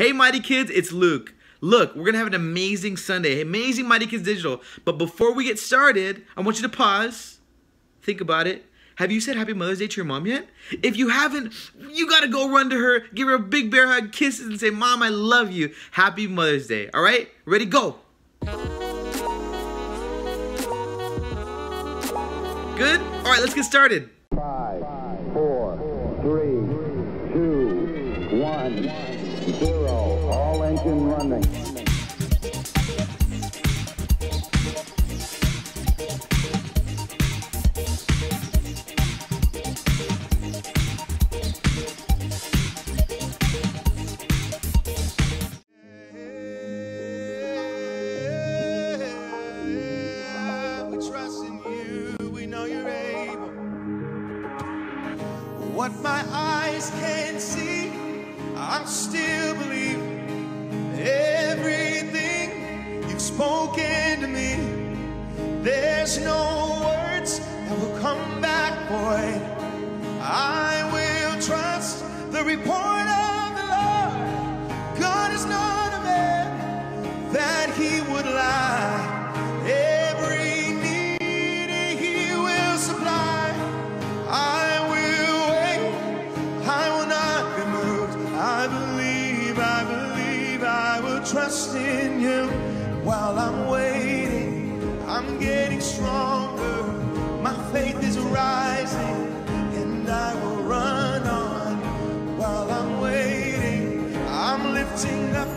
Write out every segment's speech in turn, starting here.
Hey, Mighty Kids, it's Luke. Look, we're going to have an amazing Sunday, amazing Mighty Kids Digital. But before we get started, I want you to pause, think about it. Have you said Happy Mother's Day to your mom yet? If you haven't, you got to go run to her, give her a big bear hug, kisses, and say, Mom, I love you. Happy Mother's Day. All right? Ready? Go. Good? All right, let's get started. Five, four, three, two, one all engine running. What my eyes can't see, I still believe. There's no words that will come back boy. I will trust the report of the Lord. God is not a man that he would lie.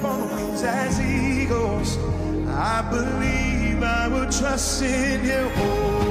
upon as eagles. I believe I will trust in you.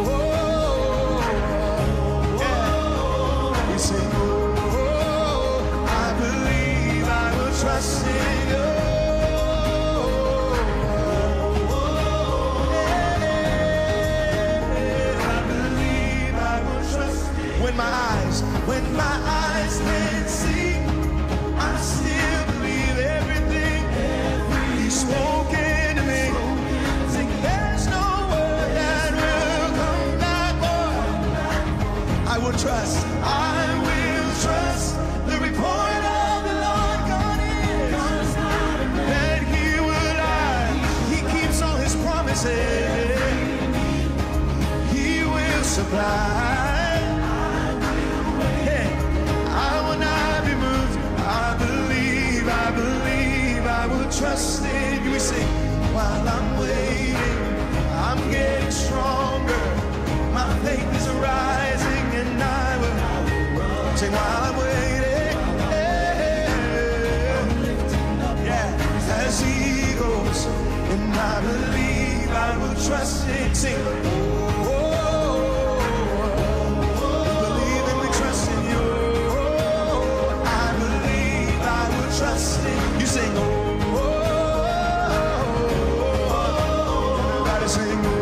Sing.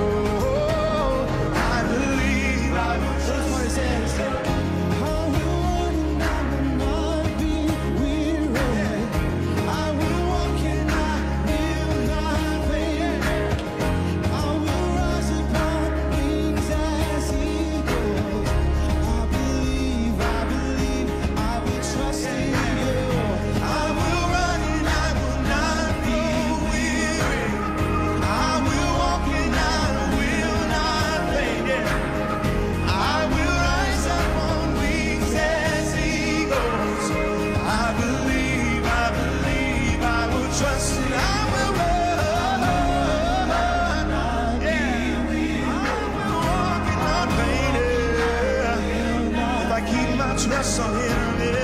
I keep my trust on him.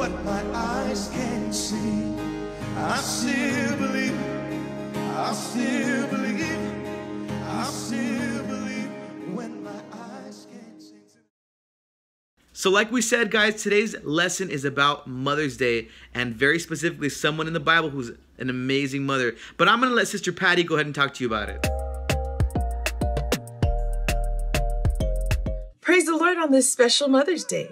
What my eyes can't see. I still believe. I still believe. I still believe when my eyes can't see. So, like we said, guys, today's lesson is about Mother's Day and very specifically someone in the Bible who's an amazing mother. But I'm going to let Sister Patty go ahead and talk to you about it. Praise the Lord on this special Mother's Day.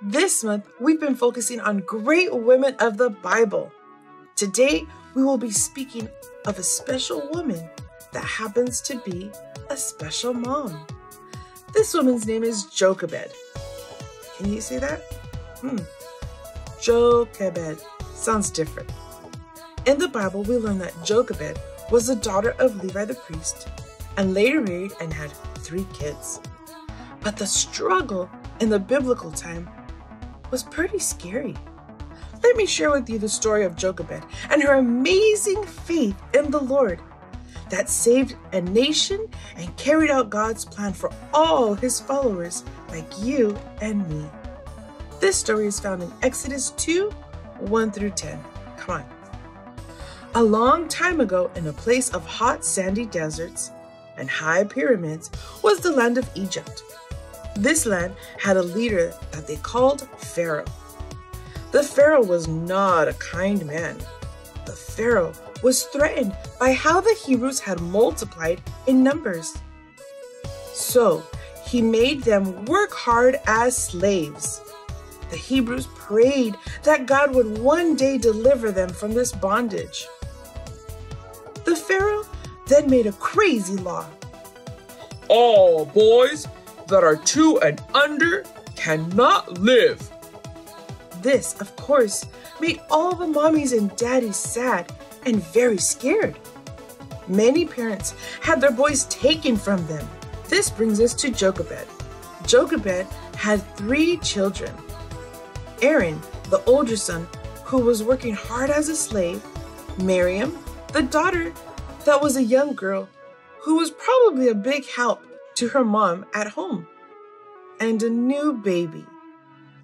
This month, we've been focusing on great women of the Bible. Today, we will be speaking of a special woman that happens to be a special mom. This woman's name is Jochebed. Can you say that? Hmm. Jochebed. Sounds different. In the Bible, we learn that Jochebed was the daughter of Levi the priest and later married and had three kids. But the struggle in the biblical time was pretty scary. Let me share with you the story of Jochebed and her amazing faith in the Lord that saved a nation and carried out God's plan for all his followers like you and me. This story is found in Exodus 2 1 through 10. Come on. A long time ago, in a place of hot sandy deserts and high pyramids, was the land of Egypt. This land had a leader that they called Pharaoh. The Pharaoh was not a kind man. The Pharaoh was threatened by how the Hebrews had multiplied in numbers. So he made them work hard as slaves. The Hebrews prayed that God would one day deliver them from this bondage. The Pharaoh then made a crazy law. All boys that are two and under cannot live. This, of course, made all the mommies and daddies sad and very scared. Many parents had their boys taken from them. This brings us to Jochebed. Jochebed had three children. Aaron, the older son, who was working hard as a slave, Miriam, the daughter that was a young girl who was probably a big help to her mom at home, and a new baby,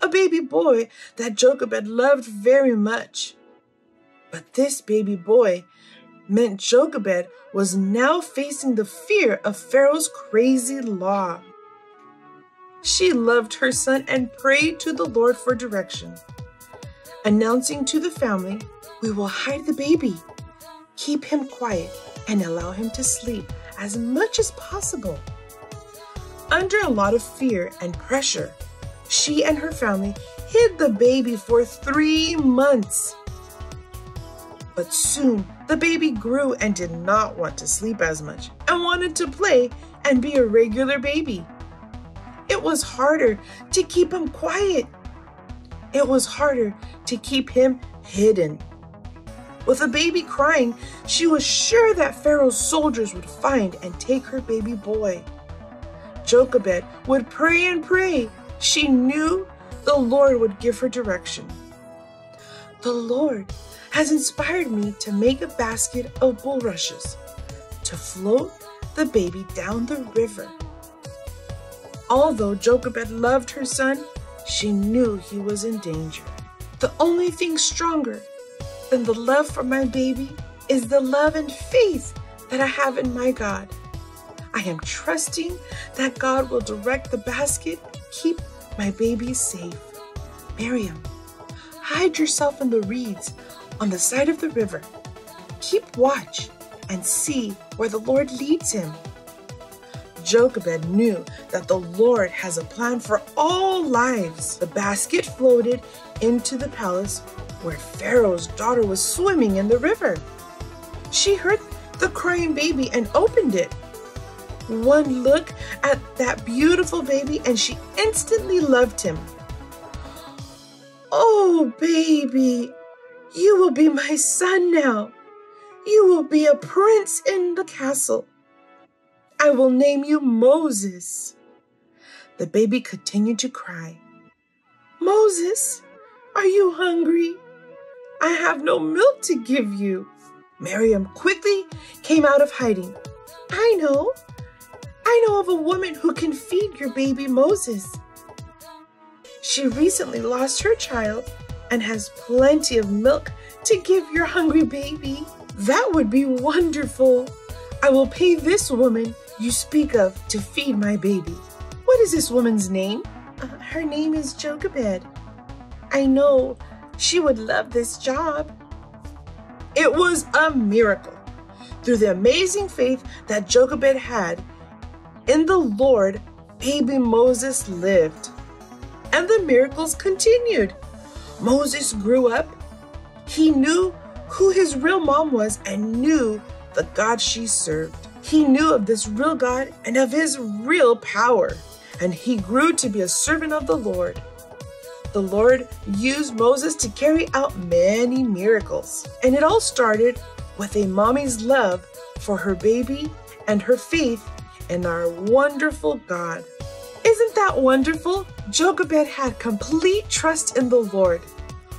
a baby boy that Jochebed loved very much. But this baby boy meant Jochebed was now facing the fear of Pharaoh's crazy law. She loved her son and prayed to the Lord for direction, announcing to the family, We will hide the baby, keep him quiet, and allow him to sleep as much as possible. Under a lot of fear and pressure, she and her family hid the baby for three months. But soon, the baby grew and did not want to sleep as much and wanted to play and be a regular baby. It was harder to keep him quiet. It was harder to keep him hidden. With the baby crying, she was sure that Pharaoh's soldiers would find and take her baby boy. Jochebed would pray and pray. She knew the Lord would give her direction. The Lord has inspired me to make a basket of bulrushes to float the baby down the river. Although Jochebed loved her son, she knew he was in danger. The only thing stronger than the love for my baby is the love and faith that I have in my God. I am trusting that God will direct the basket, keep my baby is safe. Miriam, hide yourself in the reeds on the side of the river. Keep watch and see where the Lord leads him. Jochebed knew that the Lord has a plan for all lives. The basket floated into the palace where Pharaoh's daughter was swimming in the river. She heard the crying baby and opened it. One look at that beautiful baby and she instantly loved him. Oh, baby, You will be my son now. You will be a prince in the castle. I will name you Moses. The baby continued to cry. Moses, are you hungry? I have no milk to give you. Miriam quickly came out of hiding. I know. I know of a woman who can feed your baby Moses. She recently lost her child and has plenty of milk to give your hungry baby. That would be wonderful. I will pay this woman you speak of to feed my baby. What is this woman's name? Uh, her name is Jochebed. I know she would love this job. It was a miracle. Through the amazing faith that Jochebed had in the Lord, baby Moses lived. And the miracles continued. Moses grew up. He knew who his real mom was and knew the God she served. He knew of this real God and of his real power, and he grew to be a servant of the Lord. The Lord used Moses to carry out many miracles, and it all started with a mommy's love for her baby and her faith in our wonderful God. Isn't that wonderful? Jochebed had complete trust in the Lord.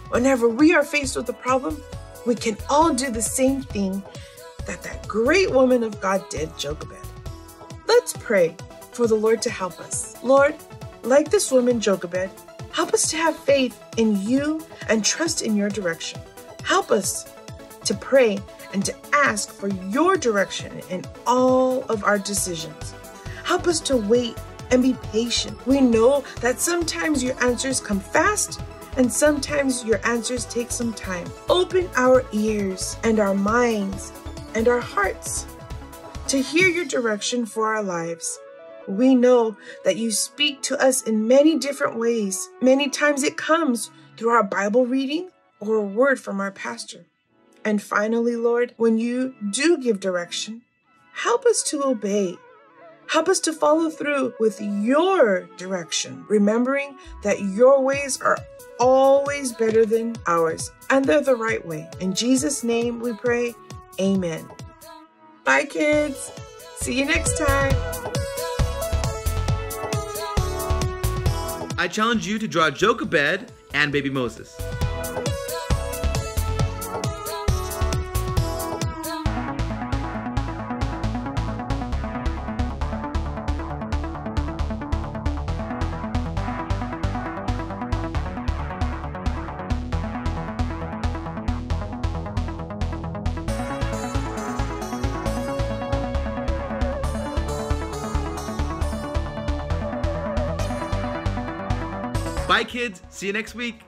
Whenever we are faced with a problem, we can all do the same thing that that great woman of God did, Jochebed. Let's pray for the Lord to help us. Lord, like this woman, Jochebed, help us to have faith in you and trust in your direction. Help us to pray and to ask for your direction in all of our decisions. Help us to wait and be patient. We know that sometimes your answers come fast and sometimes your answers take some time. Open our ears and our minds and our hearts to hear your direction for our lives. We know that you speak to us in many different ways. Many times it comes through our Bible reading or a word from our pastor. And finally, Lord, when you do give direction, help us to obey. Help us to follow through with your direction, remembering that your ways are always better than ours and they're the right way. In Jesus' name we pray. Amen. Bye, kids. See you next time. I challenge you to draw Jochebed and baby Moses. Bye, kids. See you next week.